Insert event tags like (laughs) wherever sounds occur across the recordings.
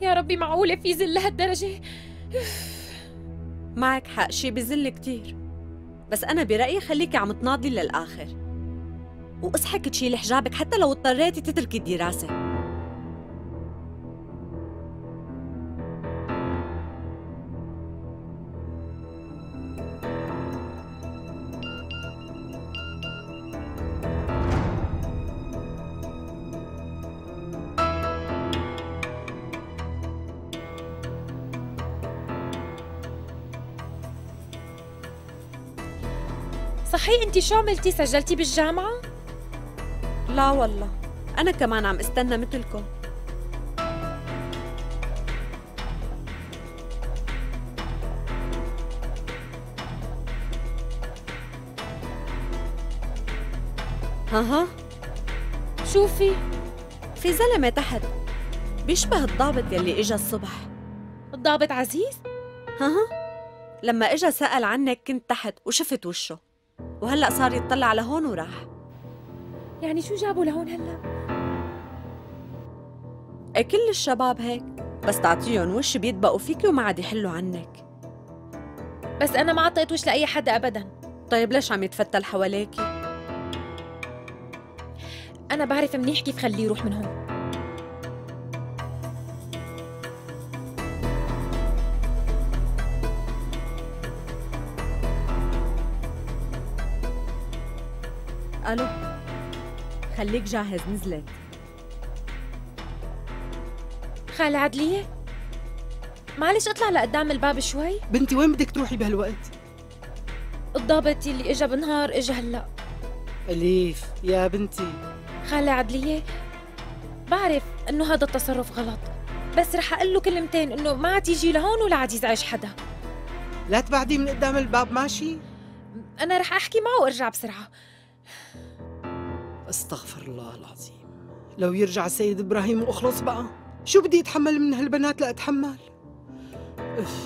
يا ربي معقولة في زل لهالدرجة؟ (sighs) معك حق شي بزل كتير. بس أنا برأيي خليكي عم تناضلي للآخر. واصحك تشيلي حجابك حتى لو اضطريتي تتركي الدراسة. صحيح انت شو عملتي؟ سجلتي بالجامعة؟ لا والله. أنا كمان عم استنى مثلكم. ها ها شوفي. في زلمة تحت. بيشبه الضابط يلي إجا الصبح. الضابط عزيز؟ ها ها لما إجا سأل عنك كنت تحت وشفت وشه. وهلأ صار يطلع لهون وراح. يعني شو جابوا لهون هلأ؟ إيه كل الشباب هيك. بس تعطيهم وش بيدبقوا فيكي وما عاد يحلوا عنك. بس أنا ما عطيت وش لأي حدا أبدا. طيب ليش عم يتفتل حواليكي؟ أنا بعرف منيح كيف خليه يروح من هون. ألو. خليك جاهز نزلت. خالة عدلية معلش اطلع لقدام الباب شوي. بنتي وين بدك تروحي بهالوقت؟ الضابط اللي إجا بالنهار إجا هلا. أليف يا بنتي. خالة عدلية بعرف إنه هذا التصرف غلط بس رح أقول له كلمتين إنه ما عاد يجي لهون ولا عاد يزعج حدا. لا تبعدي من قدام الباب ماشي؟ أنا رح أحكي معه وأرجع بسرعة. أستغفر الله العظيم لو يرجع السيد إبراهيم واخلص بقى شو بدي اتحمل من هالبنات لأتحمل أف.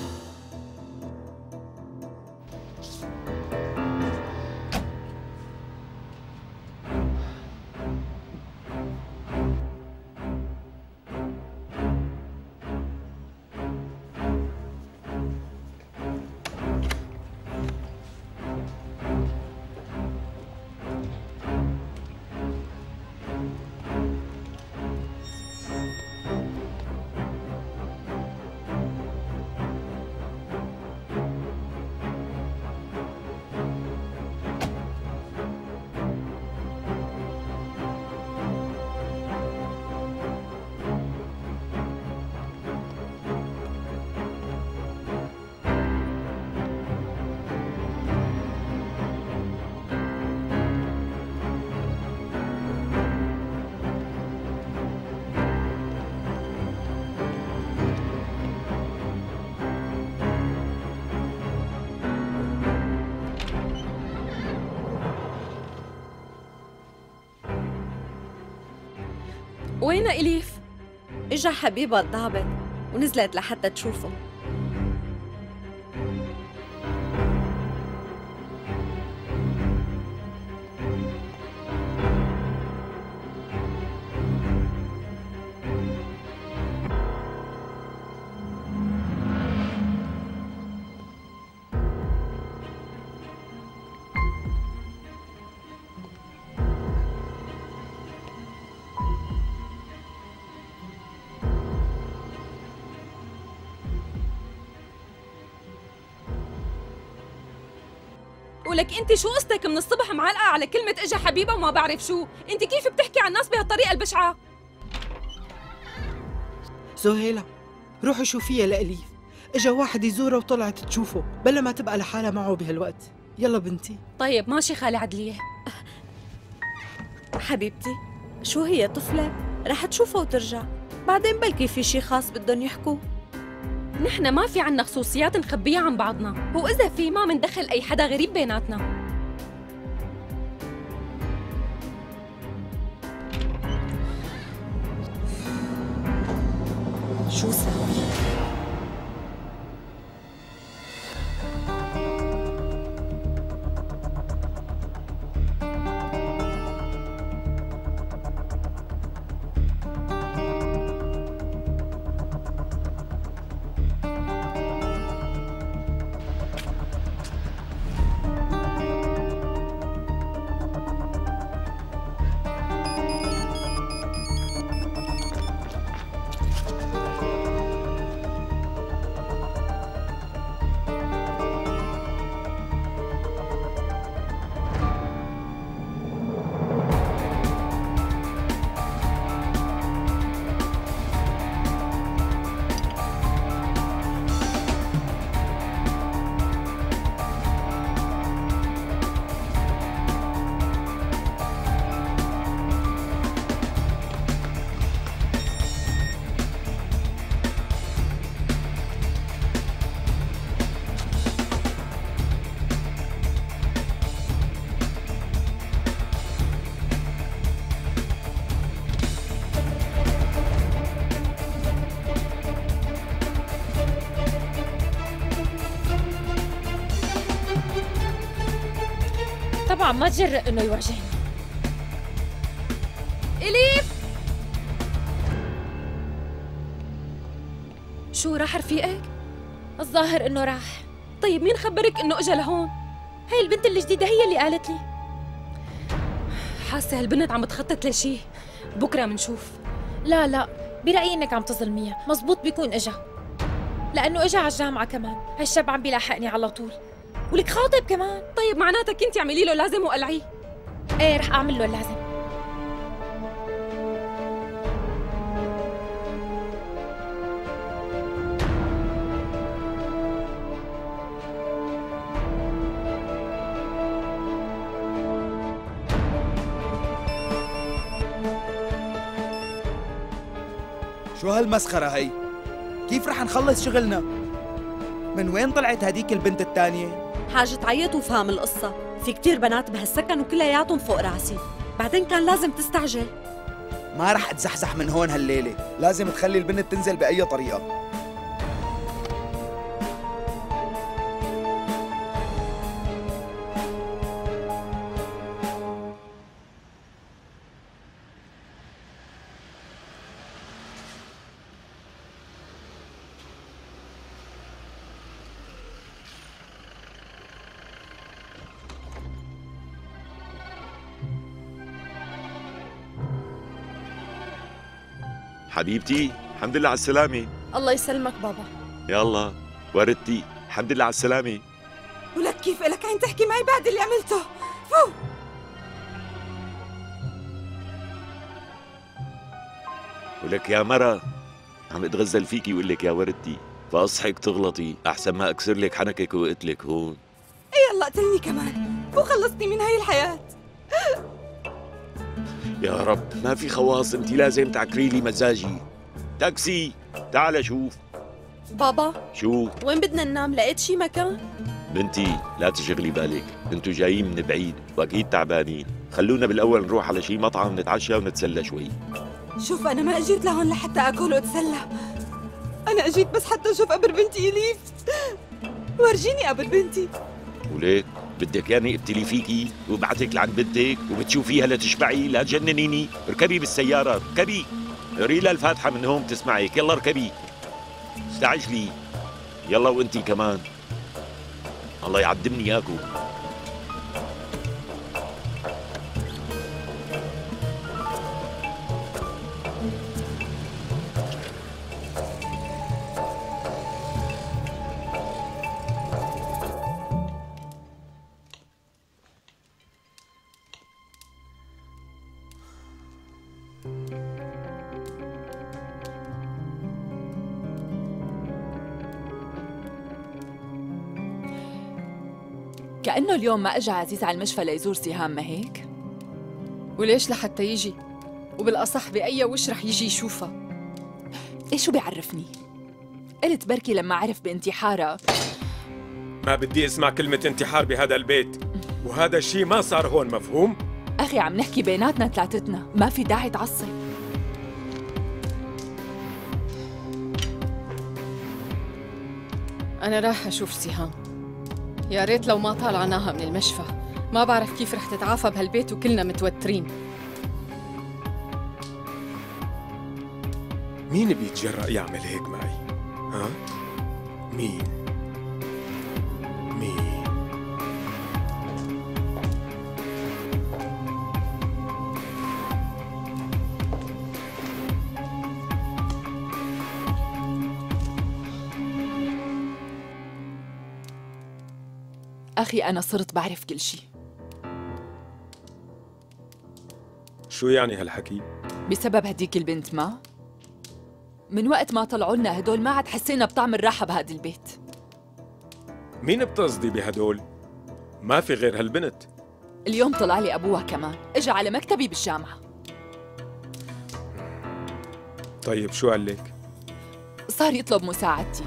وين إليف؟ إجا حبيبها الضابط ونزلت لحتى تشوفه ولك انت شو قصتك من الصبح معلقة على كلمة اجا حبيبة وما بعرف شو؟ انت كيف بتحكي عن الناس بهالطريقة البشعة؟ سهيلة روحي شوفيها لأليف اجا واحد يزورها وطلعت تشوفه بلا ما تبقى لحالها معه بهالوقت. يلا بنتي. طيب ماشي خالة عدلية. حبيبتي شو هي طفلة؟ رح تشوفها وترجع. بعدين بلكي في شي خاص بدهم يحكوا. نحن ما في عنا خصوصيات نخبيها عن بعضنا وإذا في ما مندخل أي حدا غريب بيناتنا. طبعا ما تجرأ إنه يواجهني اليف شو راح رفيقك؟ الظاهر إنه راح. طيب مين خبرك إنه اجى لهون؟ هي البنت الجديدة هي اللي قالت لي. حاسة هالبنت عم تخطط لشي. بكرة منشوف. لا لا برأيي إنك عم تظلميها. مزبوط بيكون إجا. لأنه إجا على الجامعة كمان. هالشاب عم بيلاحقني على طول. ولك خاطب كمان طيب معناتك انت اعملي له لازم وقلعيه إيه رح أعمل له اللازم شو هالمسخرة هي؟ كيف رح نخلص شغلنا؟ من وين طلعت هديك البنت التانية؟ حاجة تعيط وفهم القصة. في كتير بنات بهالسكن وكلياتهم فوق راسي. بعدين كان لازم تستعجل. ما رح اتزحزح من هون هالليلة. لازم تخلي البنت تنزل بأي طريقة. حبيبتي الحمد لله على السلامة. الله يسلمك بابا. يلا وردتي الحمد لله على السلامة. ولك كيف إلك عين تحكي معي بعد اللي عملته؟ فو! ولك يا مرة عم اتغزل فيكي وقول لك يا وردتي فأصحك تغلطي أحسن ما أكسر لك حنكك وقلت لك هون يلا قتلني كمان. وخلصتني من هاي الحياة. يا رب. ما في خواص انت لازم تعكري لي مزاجي. تاكسي تعال شوف. بابا شو؟ وين بدنا ننام؟ لقيت شي مكان؟ بنتي لا تشغلي بالك. أنتوا جايين من بعيد واكيد تعبانين. خلونا بالأول نروح على شي مطعم نتعشى ونتسلى شوي. شوف أنا ما أجيت لهون لحتى أكل وأتسلى. أنا أجيت بس حتى أشوف قبر بنتي إليف ورجيني قبر بنتي. وليك بدك ياني ابتلي فيكي وبعتك لعند بنتك وبتشوفيها لتشبعي لا تجننيني. اركبي بالسيارة اركبي قري لها الفاتحة من هون بتسمعك. يلا اركبي استعجلي. يلا وانتي كمان. الله يعدمني اياكم كأنه اليوم ما اجى عزيز على المشفى ليزور سهام ما هيك؟ وليش لحتى يجي؟ وبالأصح بأي وش رح يجي يشوفها؟ إيه شو بيعرفني؟ قلت بركي لما عرف بانتحارها ما بدي أسمع كلمة انتحار بهذا البيت. وهذا الشيء ما صار هون مفهوم؟ أخي عم نحكي بيناتنا ثلاثتنا. ما في داعي تعصب. أنا رايحة أشوف سهام. يا ريت لو ما طالعناها من المشفى ما بعرف كيف رح تتعافى بهالبيت وكلنا متوترين مين بيتجرأ يعمل هيك معي؟ ها؟ مين؟ أخي أنا صرت بعرف كل شيء شو يعني هالحكي؟ بسبب هديك البنت ما. من وقت ما طلعوا لنا هدول ما عاد حسينا بطعم الراحة بهذا البيت. مين بتصدي بهدول؟ ما في غير هالبنت. اليوم طلع لي أبوها كمان. إجا على مكتبي بالجامعة. طيب شو قال لك؟ صار يطلب مساعدتي.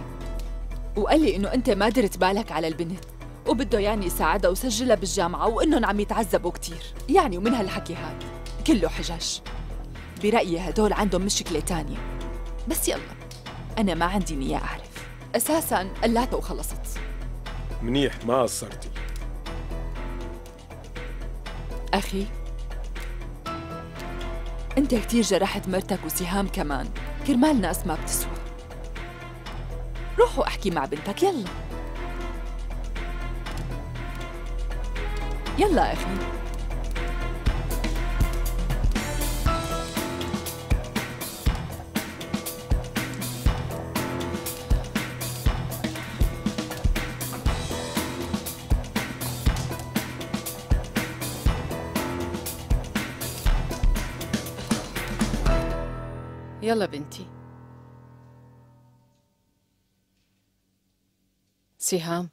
وقال لي إنه أنت ما درت بالك على البنت. وبده يعني يساعدها وسجلها بالجامعة وإنهم عم يتعذبوا كتير. يعني ومن هالحكي هاد كله حجج. برأيي هدول عندهم مشكلة تانية. بس يلا أنا ما عندي نية أعرف. أساساً قلاته وخلصت. منيح ما قصرتي. أخي أنت كتير جرحت مرتك وسهام كمان. كرمال ناس ما بتسوى. روح واحكي مع بنتك يلا. يلا أخي. يلا بنتي. سهام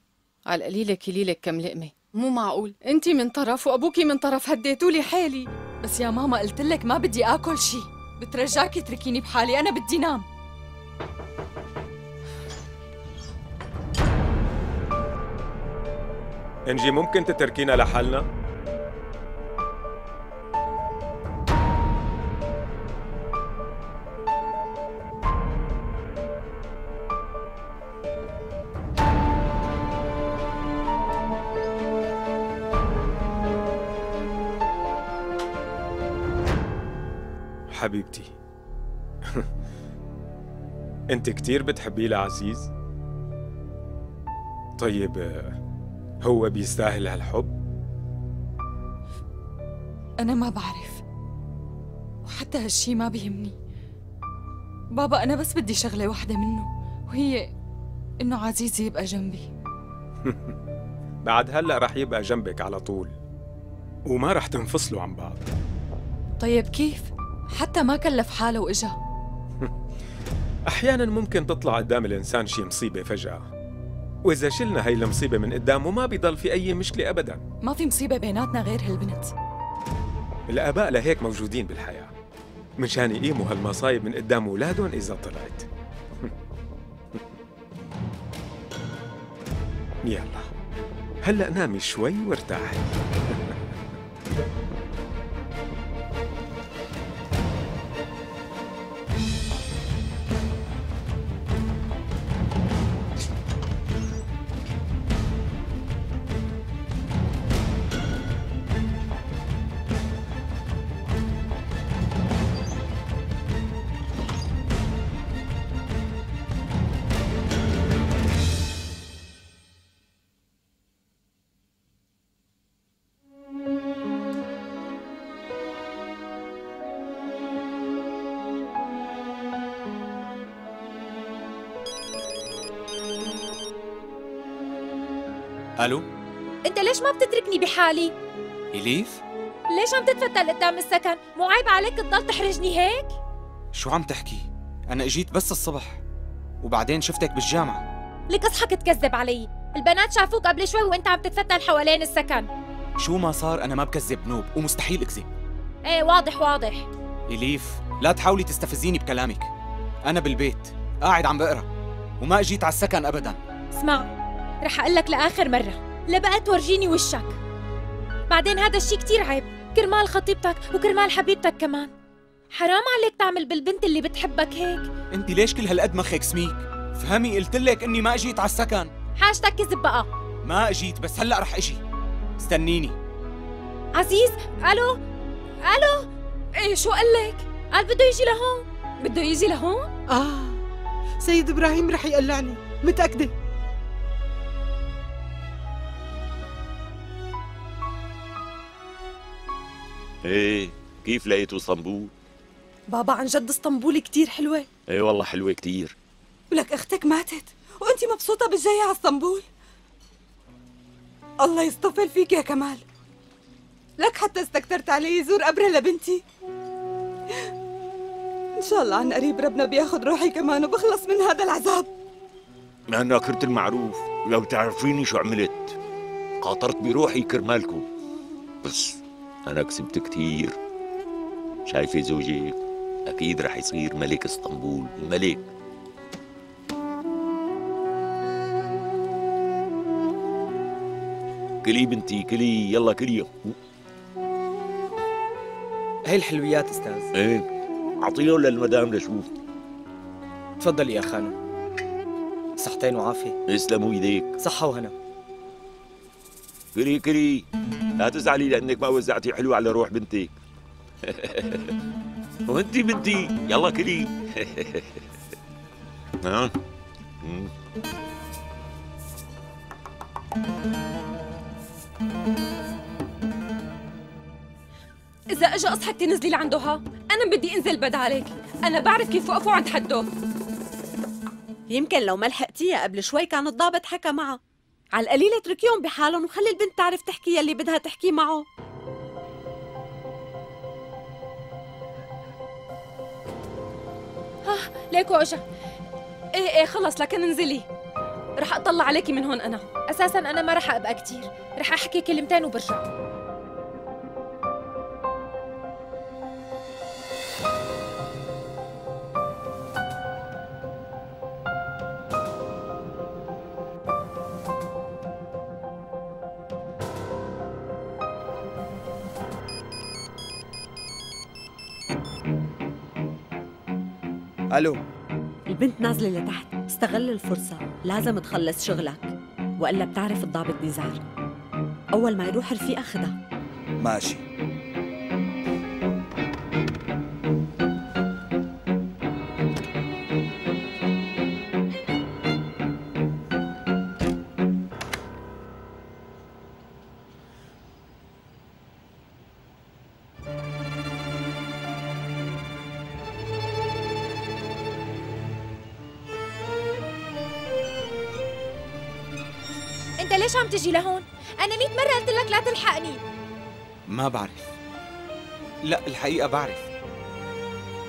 على القليلة كليلك كم لقمة؟ مو معقول. انت من طرف وابوكي من طرف هديتولي حالي. بس يا ماما قلت لك ما بدي آكل شي. بترجاكي اتركيني بحالي أنا بدي نام. إنجي ممكن تتركينا لحالنا؟ حبيبتي. (laughs) انت كتير بتحبيه لعزيز؟ طيب هو بيستاهل هالحب؟ أنا ما بعرف. وحتى هالشي ما بيهمني. بابا أنا بس بدي شغلة واحدة منه وهي إنه عزيزي يبقى جنبي. (laughs) بعد هلا رح يبقى جنبك على طول وما رح تنفصلوا عن بعض. طيب كيف؟ حتى ما كلف حاله وإجا. (laughs) أحيانا ممكن تطلع قدام الإنسان شي مصيبة فجأة. وإذا شلنا هاي المصيبة من قدامه ما بيضل في أي مشكلة ابدا. ما في مصيبة بيناتنا غير هالبنت. الآباء لهيك موجودين بالحياة. مشان يقيموا هالمصايب من قدام أولادهم إذا طلعت. (laughs) يلا. هلأ نامي شوي وارتاحي. (laughs) ألو؟ أنت ليش ما بتتركني بحالي؟ إليف؟ ليش عم تتفتل قدام السكن؟ مو عيب عليك تضل تحرجني هيك؟ شو عم تحكي؟ أنا إجيت بس الصبح وبعدين شفتك بالجامعة. لك اصحك تكذب علي. البنات شافوك قبل شوي وأنت عم تتفتل حوالين السكن. شو ما صار أنا ما بكذب نوب ومستحيل أكذب. إيه واضح واضح. إليف لا تحاولي تستفزيني بكلامك. أنا بالبيت قاعد عم بقرأ وما إجيت على السكن ابدا. اسمع رح أقول لك لآخر مرة. لا بقى تورجيني وشك. بعدين هذا الشي كتير عيب. كرمال خطيبتك وكرمال حبيبتك كمان. حرام عليك تعمل بالبنت اللي بتحبك هيك. أنت ليش كل هالقد مخك سميك؟ فهمي قلت لك إني ما اجيت على السكن. حاجتك كذب بقى. ما اجيت بس هلأ رح أجي. استنيني. عزيز ألو؟ ألو؟ إيه شو قال لك؟ قال بده يجي لهون. بده يجي لهون؟ آه سيد إبراهيم رح يقلعني. متأكدة؟ إيه كيف لقيتوا اسطنبول؟ بابا عن جد اسطنبول كتير حلوة. إيه والله حلوة كتير. ولك أختك ماتت وانت مبسوطة بالجاية على اسطنبول؟ الله يصطفل فيك يا كمال. لك حتى استكترت علي يزور قبرها لبنتي. إن شاء الله عن قريب ربنا بياخد روحي كمان وبخلص من هذا العذاب. أنا كرت المعروف لو تعرفيني شو عملت. قاطرت بروحي كرمالكم. بس أنا كسبت كتير. شايفة زوجك أكيد رح يصير ملك إسطنبول. الملك. كلي بنتي كلي. يلا كلي. هي الحلويات أستاذ. إيه. اعطيهم للمدام لشوف؟ تفضل يا خانم. صحتين وعافية. يسلموا إيديك. صحة وهنا. كلي كلي. لا تزعلي لأنك ما وزعتي حلو على روح بنتك (laughs) وانتي بنتي. يلا كلي. ها (laughs) مم. إذا أجا أصحك تنزلي لعنده ها أنا بدي أنزل بدالك أنا بعرف كيف وقفوا عند حده. يمكن لو ما لحقتيها قبل شوي كان الضابط حكى معها على القليلة اتركيهم بحالهم وخلي البنت تعرف تحكي يلي بدها تحكي معه. ها ليكو اجا إيه إيه خلص لكن انزلي. رح أطلع عليكي من هون أنا. أساسا أنا ما رح أبقى كتير. رح أحكي كلمتين وبرجع. ألو. البنت نازلة لتحت. استغل الفرصة. لازم تخلص شغلك. وإلا بتعرف الضابط نزار. أول ما يروح رفيقها خدها. ماشي. ليش عم تجي لهون؟ أنا مئة مرة قلت لك لا تلحقني. ما بعرف. لا الحقيقة بعرف.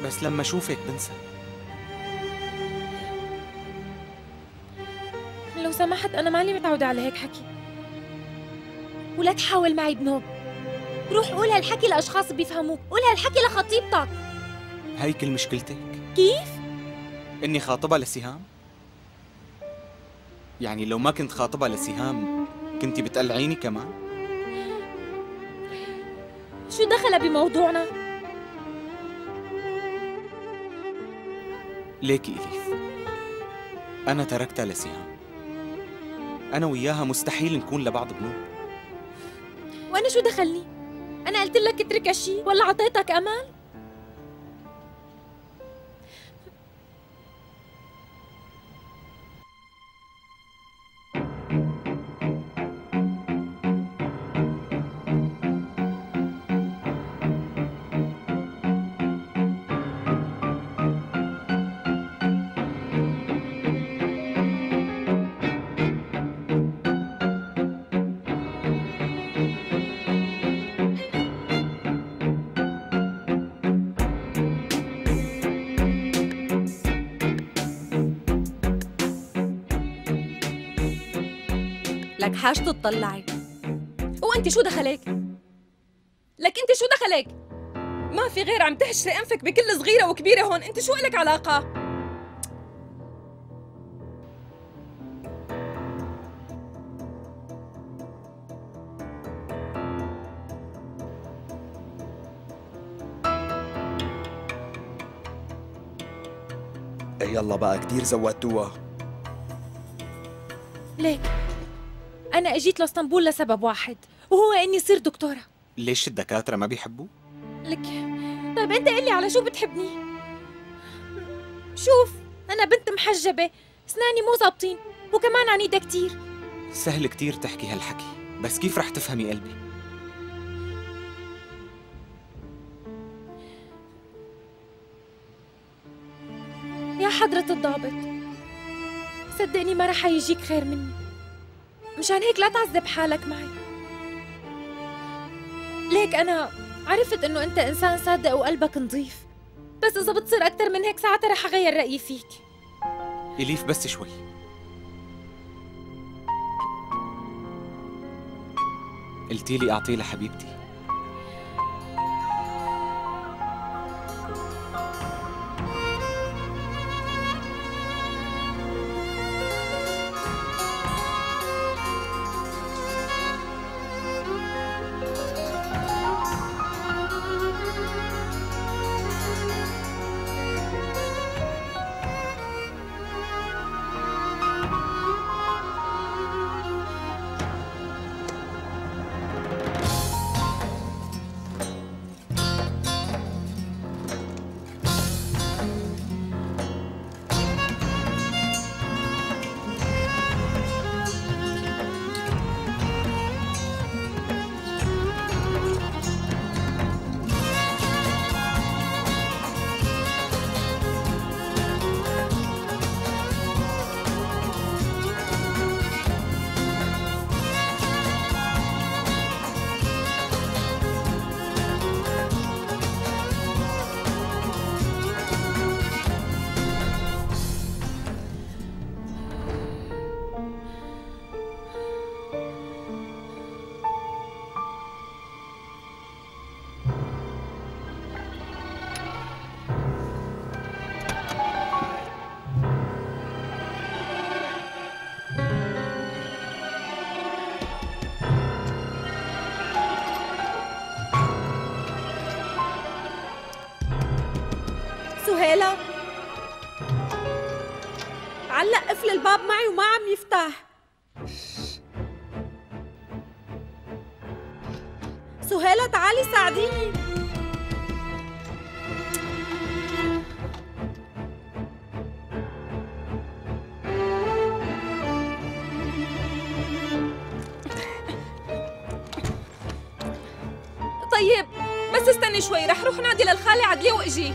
بس لما أشوفك بنسى. لو سمحت أنا مالي متعودة على هيك حكي. ولا تحاول معي بنوب. روح قول هالحكي لأشخاص بيفهموك. قول هالحكي لخطيبتك. هي كل مشكلتك كيف؟ إني خاطبها لسهام. يعني لو ما كنت خاطبها لسهام كنتي بتقلعيني كمان؟ شو دخل بموضوعنا؟ ليكي إليف أنا تركتها لسهام. أنا وياها مستحيل نكون لبعض بنوب. وأنا شو دخلني؟ أنا قلت لك اترك هالشي ولا عطيتك امل لك حاجة تطلعي وأنت شو دخلك؟ لك أنت شو دخلك؟ ما في غير عم تحشري أنفك بكل صغيرة وكبيرة هون أنت شو إلك علاقة؟ إيه يلا بقى كتير زودتوها ليك أنا أجيت لإسطنبول لسبب واحد وهو إني صير دكتورة ليش الدكاترة ما بيحبوا؟ لك طيب أنت قلي على شو بتحبني شوف أنا بنت محجبة أسناني مو ظابطين وكمان عنيدة كتير سهل كتير تحكي هالحكي بس كيف رح تفهمي قلبي؟ يا حضرة الضابط صدقني ما رح يجيك خير مني مشان هيك لا تعذب حالك معي. ليك أنا عرفت إنه أنت إنسان صادق وقلبك نظيف بس إذا بتصير أكتر من هيك ساعتها رح أغير رأيي فيك. إليف بس شوي. قلتي لي أعطيه لحبيبتي. سهيلة تعالي ساعديني. طيب بس استني شوي رح روح نادي للخالة عدلي وإجي.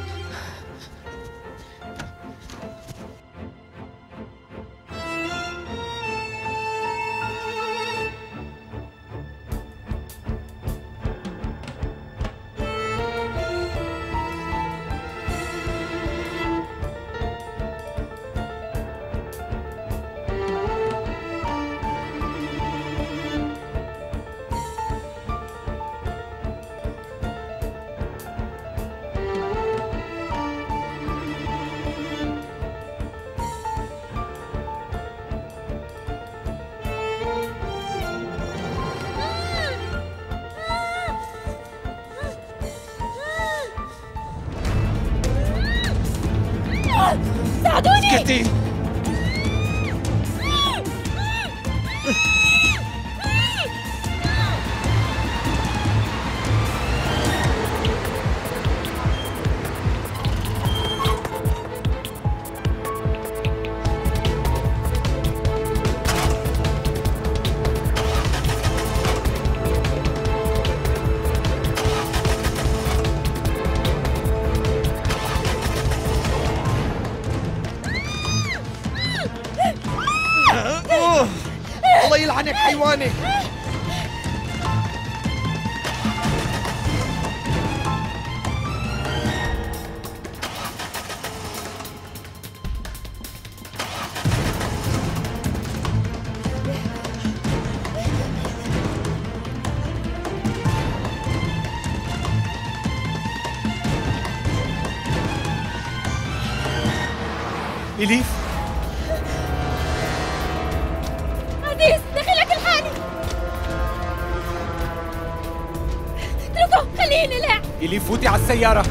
السيارة.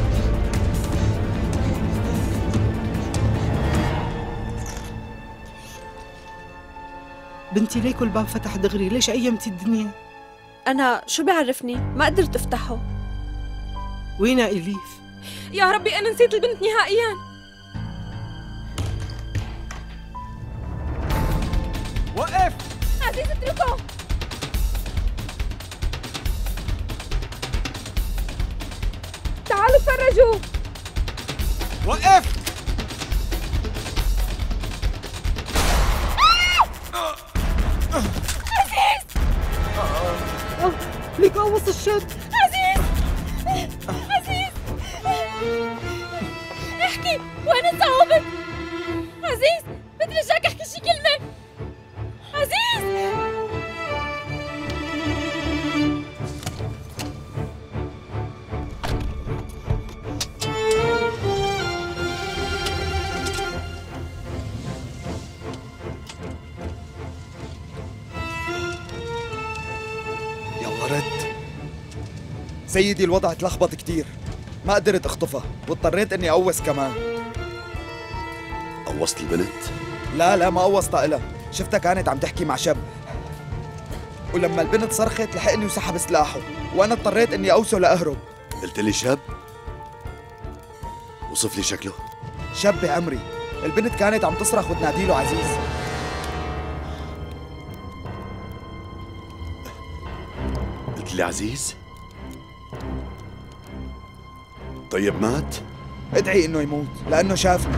بنتي ليكو الباب فتح دغري ليش أيمتي الدنيا أنا شو بيعرفني ما قدرت أفتحه. وينا إليف؟ يا ربي أنا نسيت البنت نهائيا. وقف! عزيز اتركه! تعالوا تفرجوا وقف ليك قوص الشد سيدي الوضع تلخبط كتير. ما قدرت أخطفها واضطريت إني اقوس كمان. قوصت البنت؟ لا لا ما قوصتها إلها. شفتها كانت عم تحكي مع شاب. ولما البنت صرخت لحقني وسحب سلاحه وأنا اضطريت إني أوسه لأهرب. قلت لي شاب؟ وصف لي شكله. شاب بعمري. البنت كانت عم تصرخ وتنادي له عزيز. قلت لي عزيز؟ طيب مات ادعي إنه يموت لأنه شافني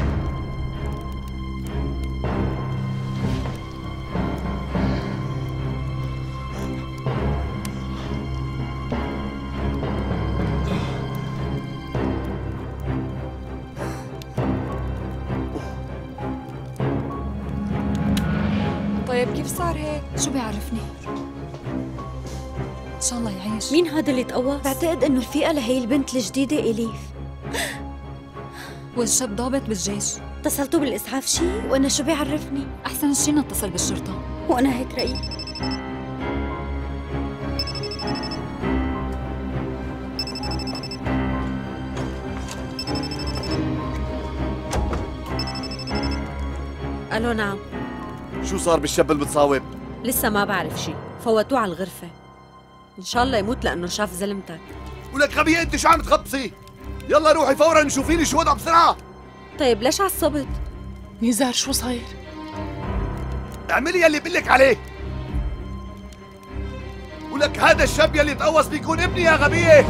طيب كيف صار هيك؟ شو بيعرفني؟ إن شاء الله يعيش مين هذا اللي تقوى؟ إنه رفيقة لهي البنت الجديدة إليف. والشاب ضابط بالجيش. اتصلتوا بالإسعاف شي؟ وأنا شو بيعرفني؟ أحسن شي نتصل بالشرطة. وأنا هيك رأيي. ألو نعم. شو صار بالشاب المتصاوب؟ لسه ما بعرف شي. فوتوه على الغرفة. إن شاء الله يموت لأنه شاف زلمتك ولك غبية انت شو عم تخبصي؟ يلا روحي فورا شوفي لي شو وضع بسرعة طيب ليش عصبت؟ نزار شو صاير؟ اعملي يلي بقول عليه ولك هذا الشاب يلي تقوص بيكون ابني يا غبية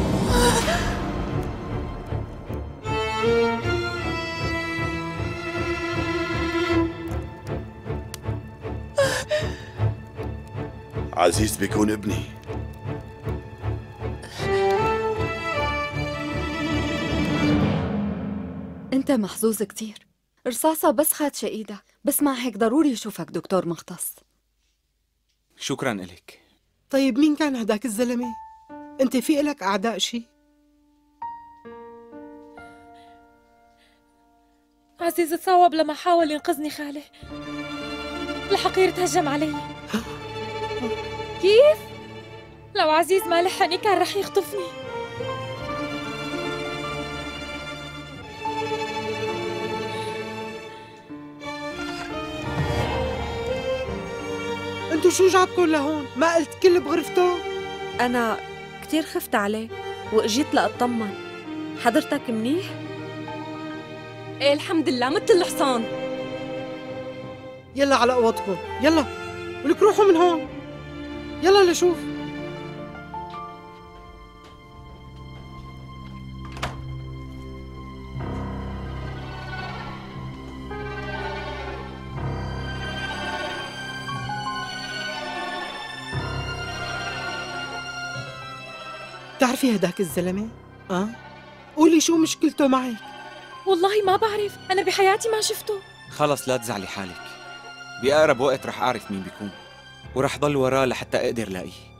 عزيز بيكون ابني أنت محظوظ كتير. رصاصة بس خدشة إيدك بس مع هيك ضروري يشوفك دكتور مختص. شكرا إلك طيب مين كان هداك الزلمة؟ أنت في إلك أعداء شي؟ عزيز تصاوب لما حاول ينقذني خاله الحقير تهجم علي. (gasps) كيف؟ لو عزيز ما لحقني كان رح يخطفني. أنتو شو جابكم لهون؟ ما قلت كل بغرفته؟ أنا كتير خفت عليه وإجيت لأطمن حضرتك منيح؟ إيه الحمد لله مثل الحصان يلا على اوضتكم يلا ولك روحوا من هون يلا لشوف بتعرفي هداك الزلمة؟ أه؟ قولي شو مشكلته معك؟ والله ما بعرف أنا بحياتي ما شفته خلص لا تزعلي حالك بأقرب وقت رح أعرف مين بيكون ورح ضل وراه لحتى أقدر لاقيه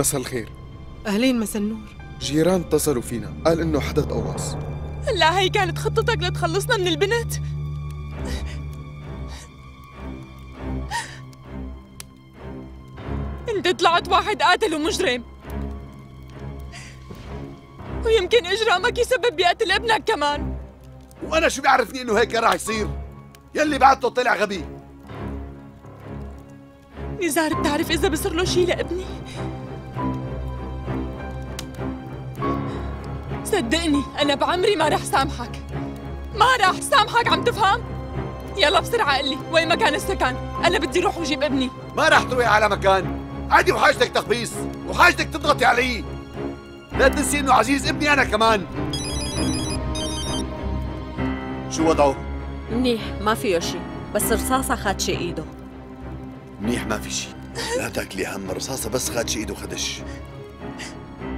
مساء الخير. أهلين مسا النور. جيران اتصلوا فينا. قال إنه حدا تقوص لا هي كانت خطتك لتخلصنا من البنت انت طلعت واحد قاتل ومجرم. ويمكن إجرامك يسبب بقتل ابنك كمان. وأنا شو بيعرفني إنه هيك راح يصير؟ يلي بعته طلع غبي. نزار بتعرف إذا بصير له شيء لابني؟ صدقني أنا بعمري ما رح سامحك. ما رح سامحك عم تفهم؟ يلا بسرعة قلي وين مكان السكن؟ أنا بدي روح وجيب ابني. ما راح تروحي على مكان. عادي وحاجتك تخبيص وحاجتك تضغطي علي. لا تنسي إنه عزيز ابني أنا كمان. شو وضعه؟ منيح ما فيه شي بس رصاصة خدشة إيده. منيح ما في شيء لا تاكلي هم رصاصة بس خدش إيده خدش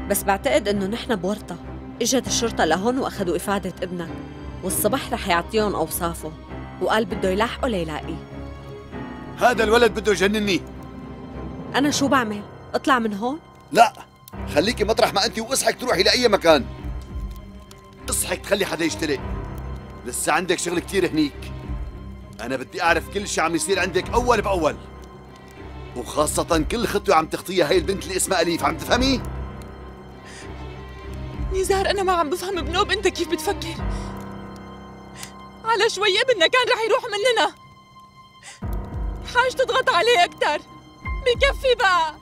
بس بعتقد إنه نحن بورطة. إجت الشرطة لهون وأخذوا إفادة ابنك والصبح رح يعطيهم أوصافه وقال بده يلاحقه ليلاقيه هذا الولد بده يجنني أنا شو بعمل؟ أطلع من هون؟ لا خليكي مطرح ما انت وإصحك تروحي لأي مكان إصحك تخلي حدا يشتري لسه عندك شغل كتير هنيك أنا بدي أعرف كل شيء عم يصير عندك أول بأول وخاصة كل خطوة عم تخطيها هي البنت اللي اسمها أليف عم تفهمي؟ نزار أنا ما عم بفهم بنوب أنت كيف بتفكر؟ على شوي ابننا كان رح يروح مننا. حاج تضغط عليه أكثر بكفي بقى.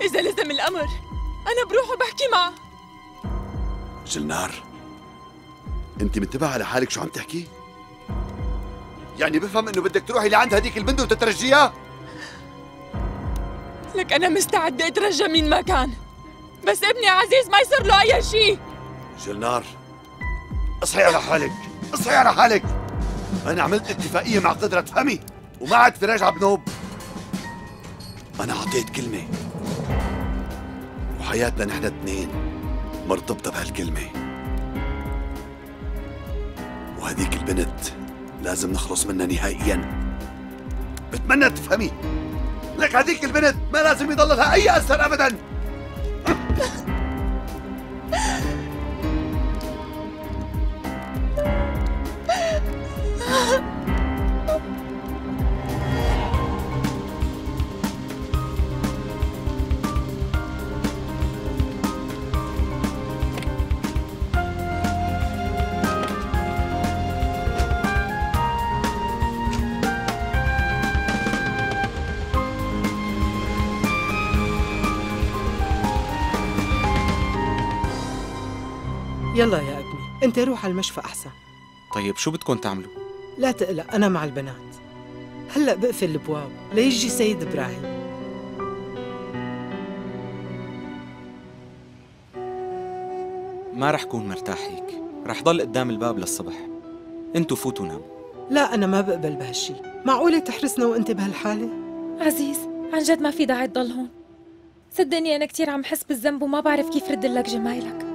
إذا لزم الأمر أنا بروح وبحكي معه. جلنار أنت منتبه على حالك شو عم تحكي؟ يعني بفهم إنه بدك تروحي لعند هديك البنت وتترجيها؟ لك أنا مستعدة أترجى مين ما كان. بس ابني عزيز ما يصير له أي شيء. جلنار اصحي على حالك اصحي على حالك. أنا عملت اتفاقية مع قدرة تفهمي وما عاد في رجعة بنوب. أنا أعطيت كلمة. وحياتنا نحن اثنين مرتبطة بهالكلمة. وهديك البنت لازم نخلص منها نهائيا. بتمنى تفهمي. لك هذيك البنت ما لازم يضل لها أي اثر ابدا. 了。(laughs) يلا يا ابني انت روح على المشفى أحسن. طيب شو بدكم تعملوا؟ لا تقلق أنا مع البنات. هلأ بقفل الابواب ليجي سيد إبراهيم. ما رح كون مرتاح هيك. رح ضل قدام الباب للصبح. أنتوا فوتوا ناموا. لا أنا ما بقبل بهالشي. معقولة تحرسنا وأنت بهالحالة؟ عزيز عن جد ما في داعي تضل هون. صدقني أنا كتير عم حس بالذنب وما بعرف كيف رد لك جمايلك.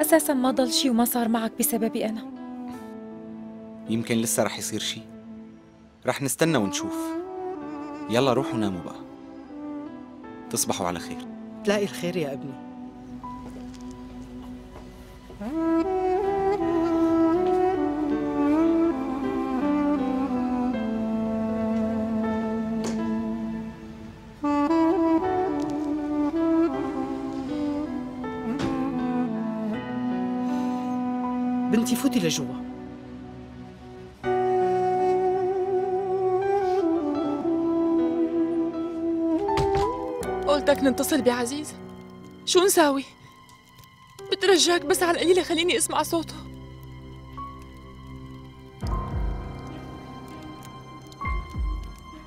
أساسا ما ضل شي وما صار معك بسببي أنا. يمكن لسه رح يصير شي رح نستنى ونشوف. يلا روحوا ناموا بقى. تصبحوا على خير. تلاقي الخير يا ابني. بنتي فوتي لجوا. قلتك نتصل بعزيز شو نساوي؟ بترجاك بس على القليلة خليني أسمع صوته.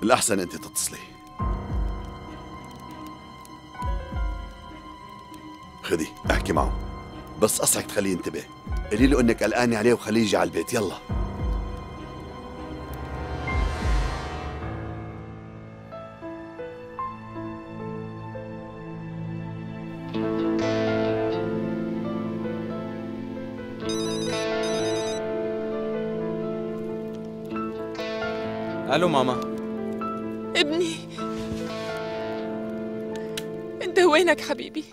الأحسن أنت تتصلي. خدي أحكي معه. بس أصعك تخليه ينتبه. قولي له إنك قلقانة عليه وخليه يجي على البيت يلا ألو ماما ابني أنت وينك حبيبي؟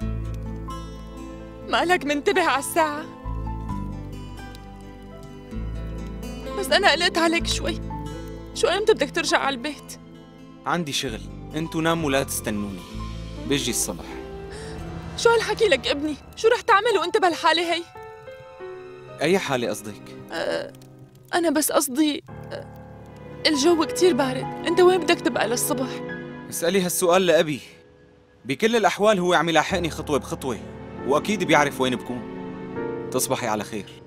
مالك منتبه على الساعة؟ بس أنا قلقت عليك شوي. شو إمتى بدك ترجع على البيت؟ عندي شغل. أنتوا ناموا لا تستنوني. بيجي الصبح. شو هالحكي لك ابني؟ شو رح تعمل وانت بهالحالة هي؟ أي حالة قصدك؟ أه أنا بس قصدي أه الجو كتير بارد. انت وين بدك تبقى للصبح؟ اسألي هالسؤال لأبي. بكل الأحوال هو عم يلاحقني خطوة بخطوة وأكيد بيعرف وين بكون. تصبحي على خير.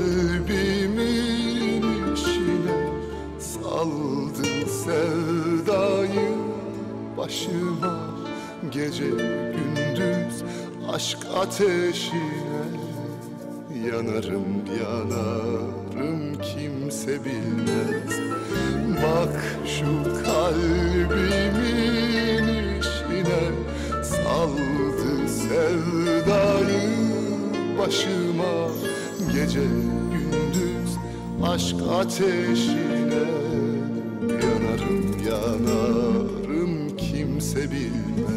Kalbimin içine Saldın sevdayı. Başıma Gece gündüz aşk ateşine Yanarım yanarım kimse bilmez. Bak şu kalbimin içine Saldı sevdayı. Başıma gece gündüz aşk ateşine Yanarım yanarım kimse bilmez.